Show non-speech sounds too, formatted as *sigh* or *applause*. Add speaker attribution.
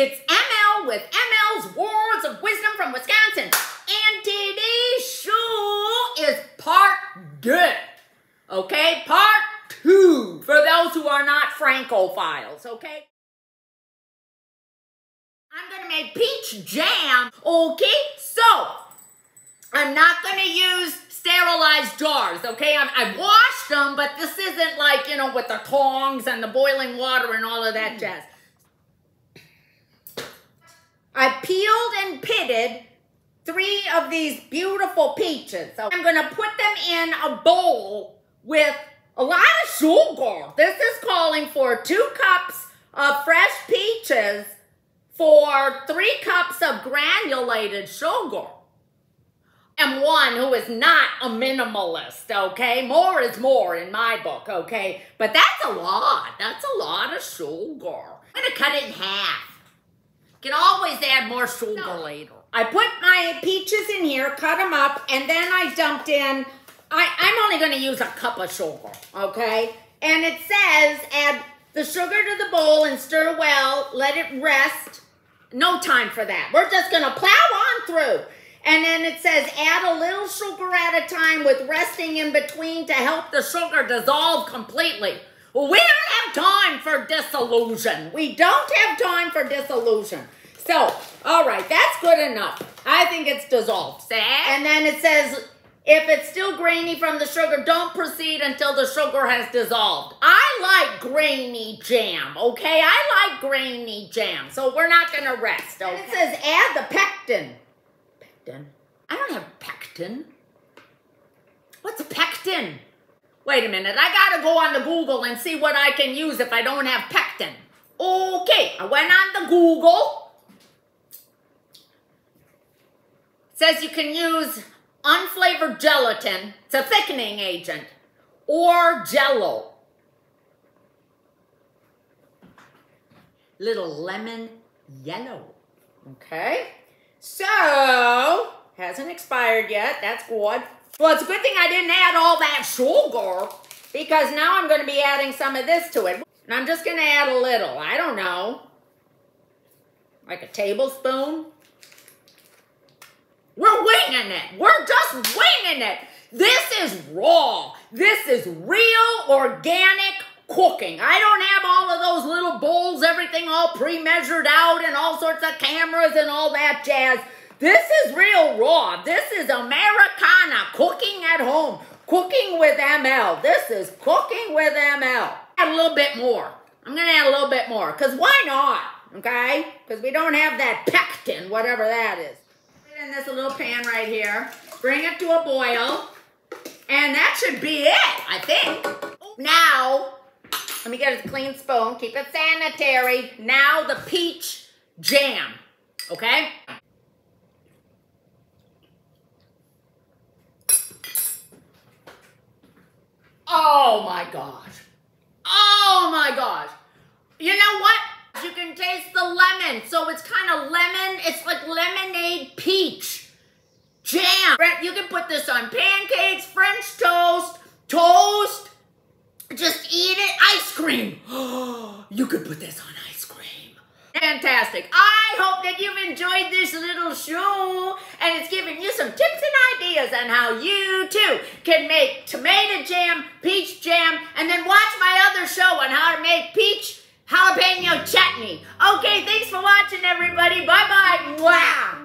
Speaker 1: ML's Words of Wisdom from Wisconsin. And today's show is part two. Okay, part two for those who are not Francophiles, okay? I'm gonna make peach jam, okay? So, I'm not gonna use sterilized jars, okay? I'm, I washed them, but this isn't like, you know, with the tongs and the boiling water and all of that mm. jazz. I peeled and pitted three of these beautiful peaches. So I'm gonna put them in a bowl with a lot of sugar. This is calling for two cups of fresh peaches for three cups of granulated sugar. And one who is not a minimalist, okay? More is more in my book, okay? But that's a lot. That's a lot of sugar. I'm gonna cut it in half. Add more sugar no. later. I put my peaches in here, cut them up, and then I dumped in, I, I'm only gonna use a cup of sugar, okay? And it says add the sugar to the bowl and stir well, let it rest. No time for that. We're just gonna plow on through. And then it says add a little sugar at a time with resting in between to help the sugar dissolve completely. Well, we don't have time for disillusion. We don't have time for disillusion. So, all right, that's good enough. I think it's dissolved. And then it says, if it's still grainy from the sugar, don't proceed until the sugar has dissolved. I like grainy jam, okay? I like grainy jam, so we're not going to rest, okay? And it says add the pectin. Pectin? I don't have pectin. What's pectin? Wait a minute, I gotta go on the Google and see what I can use if I don't have pectin. Okay, I went on the Google. It says you can use unflavored gelatin, it's a thickening agent, or jello. Little lemon yellow. Okay, so hasn't expired yet, that's good. Well, it's a good thing I didn't add all that sugar because now I'm going to be adding some of this to it. And I'm just going to add a little. I don't know. Like a tablespoon. We're winging it. We're just winging it. This is raw. This is real organic cooking. I don't have all of those little bowls, everything all pre-measured out and all sorts of cameras and all that jazz. This is real raw. This is Americana, cooking at home, cooking with ML. This is cooking with ML. Add a little bit more. I'm gonna add a little bit more, because why not, okay? Because we don't have that pectin, whatever that is. Little pan right here. Bring it to a boil. And that should be it, I think. Now, let me get a clean spoon. Keep it sanitary. Now the peach jam, okay? Oh my gosh. Oh my gosh. You know what? You can taste the lemon. So it's kind of lemon. It's like lemonade peach jam. You can put this on pancakes, French toast, toast. Just eat it. Ice cream. *gasps* you could put this on ice cream. Fantastic. I hope that you've enjoyed this little show and it's given you some tips and ideas on how you too can make tomato jam, peach jam, and then watch my other show on how to make peach jalapeno chutney. Okay, thanks for watching everybody. Bye-bye. Wow.